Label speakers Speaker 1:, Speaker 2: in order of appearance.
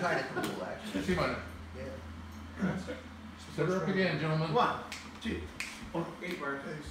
Speaker 1: kind of cool, actually.
Speaker 2: See mine.
Speaker 1: Yeah.
Speaker 2: Set her up again, gentlemen.
Speaker 1: One, two, one,
Speaker 3: eight, birthdays.